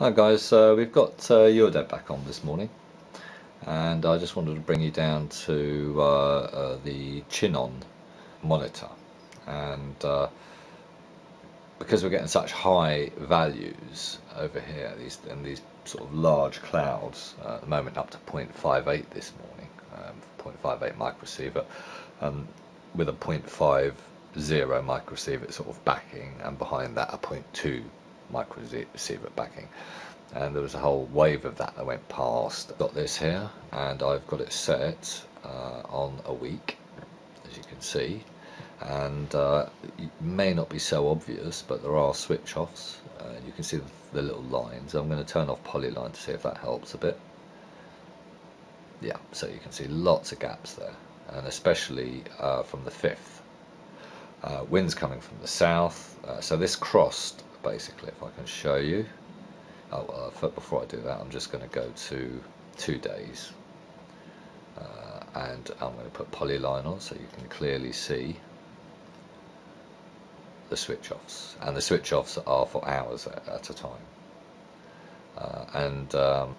Hi guys, uh, we've got uh, EURDEP back on this morning and I just wanted to bring you down to uh, uh, the Chinon monitor. And uh, because we're getting such high values over here these and these sort of large clouds uh, at the moment up to 0.58 this morning um, 0.58 microsievert um, with a 0.50 microsievert sort of backing and behind that a 0.2 microsievert backing. And there was a whole wave of that that went past. Got this here and I've got it set uh, on a week as you can see. And uh, it may not be so obvious but there are switch offs uh, you can see the, the little lines. I'm going to turn off polyline to see if that helps a bit. Yeah so you can see lots of gaps there. And especially uh, from the 5th uh, winds coming from the south. Uh, so this crossed basically if I can show you. Oh, uh, before I do that I'm just going to go to two days. Uh, and I'm going to put polyline on so you can clearly see the switch offs. And the switch offs are for hours at, at a time. Uh, and um,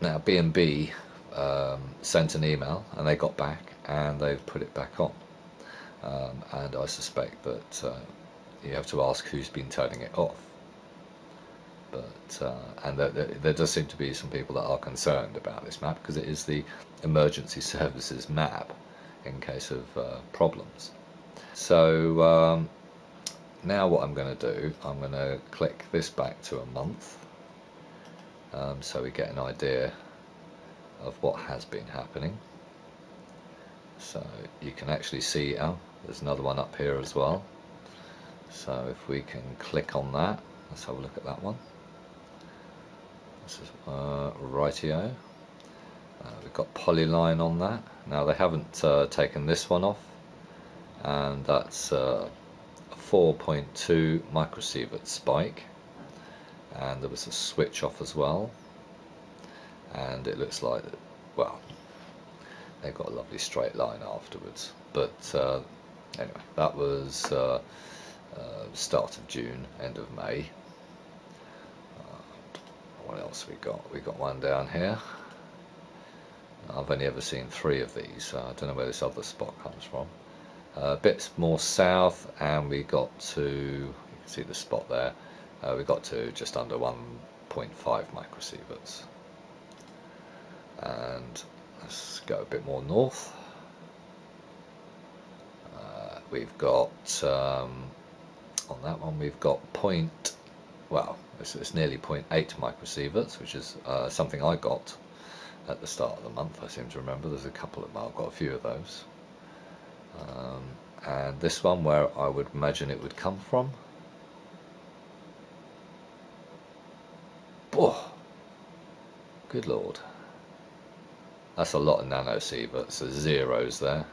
now B&B um, sent an email and they got back and they've put it back on. Um, and I suspect that uh, you have to ask who's been turning it off. But uh, and there, there, does seem to be some people that are concerned about this map because it is the emergency services map in case of uh, problems. So um, now what I'm going to do, I'm going to click this back to a month um, so we get an idea of what has been happening. So you can actually see, oh, there's another one up here as well so if we can click on that let's have a look at that one. This is uh, rightio. Uh, we've got polyline on that. Now they haven't uh, taken this one off and that's uh, a 4.2 microsievert spike and there was a switch off as well. And it looks like well they've got a lovely straight line afterwards. But uh, anyway that was uh, uh, start of June, end of May. Uh, what else we got? We got one down here. I've only ever seen three of these, I don't know where this other spot comes from. Uh, a bit more south, and we got to, you can see the spot there, uh, we got to just under 1.5 microsieverts. And let's go a bit more north. Uh, we've got um, on that one we've got point well it's, it's nearly 0.8 microsieverts which is uh, something I got at the start of the month I seem to remember. There's a couple of them, I've got a few of those. Um, and this one where I would imagine it would come from. Oh good lord. That's a lot of nanosieverts there's zeros there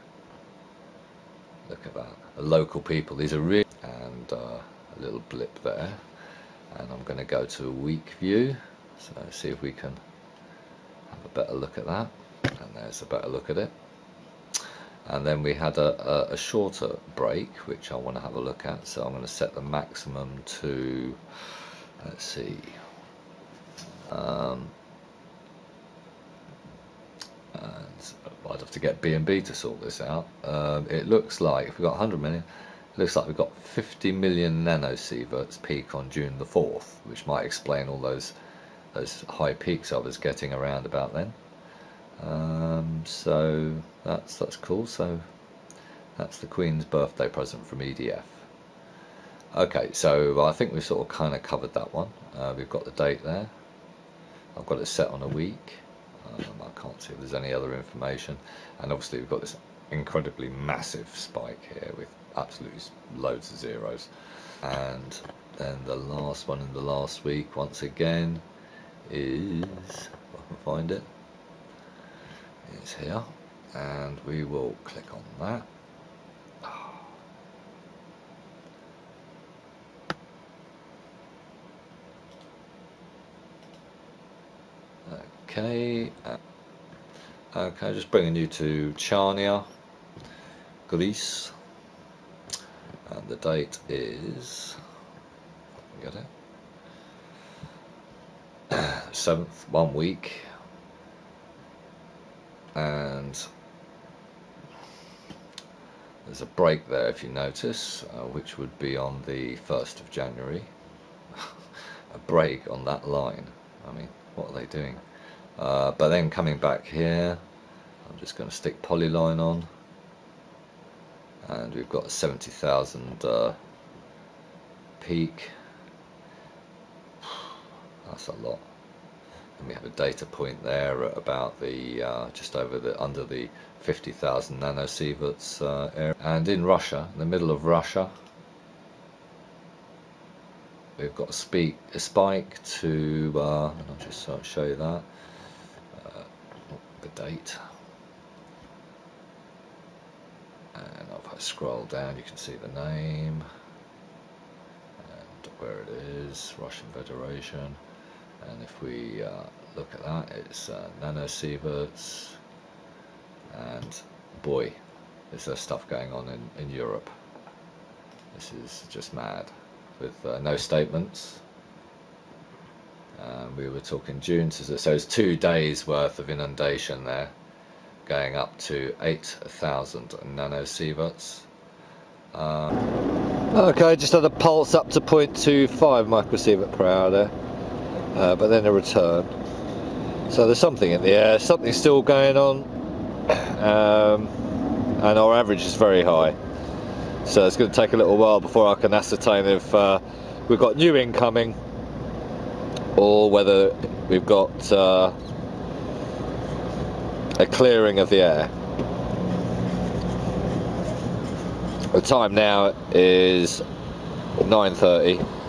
look at that. Local people. These are really and uh, a little blip there. And I'm going to go to a week view so see if we can have a better look at that. And there's a better look at it. And then we had a, a, a shorter break which I want to have a look at. So I'm going to set the maximum to let's see. Um, have to get B&B to sort this out um, it looks like if we've got 100 million looks like we've got 50 million nanosieverts peak on June the 4th, which might explain all those those high peaks I was getting around about then. Um, so that's that's cool. So that's the Queen's birthday present from EDF. Okay, so I think we've sort of kind of covered that one. Uh, we've got the date there. I've got it set on a week. Um, I can't see if there's any other information. And obviously we've got this incredibly massive spike here with absolutely loads of zeros. And then the last one in the last week, once again, is, if I can find it, it's here. And we will click on that. Okay, uh, okay, just bringing you to Chania, Greece and the date is get it 7th, one week. And there's a break there if you notice, uh, which would be on the 1st of January. a break on that line. I mean, what are they doing? Uh, but then coming back here, I'm just going to stick polyline on. And we've got 70,000 uh, peak. That's a lot. And we have a data point there at about the uh, just over the under the 50,000 nanosieverts uh, area. And in Russia, in the middle of Russia, we've got a, speak, a spike to. Uh, I'll just show you that. Date. And if I scroll down, you can see the name and where it is, Russian Federation. And if we uh, look at that it's uh, nanosieverts and boy is there stuff going on in, in Europe. This is just mad with uh, no statements um, we were talking June to so it's two days worth of inundation there going up to 8,000 nanosieverts um, okay just had a pulse up to 0.25 microsievert per hour there uh, but then a return. So there's something in the air, something still going on, um, and our average is very high. So it's going to take a little while before I can ascertain if uh, we've got new incoming or whether we've got uh, a clearing of the air. The time now is 9.30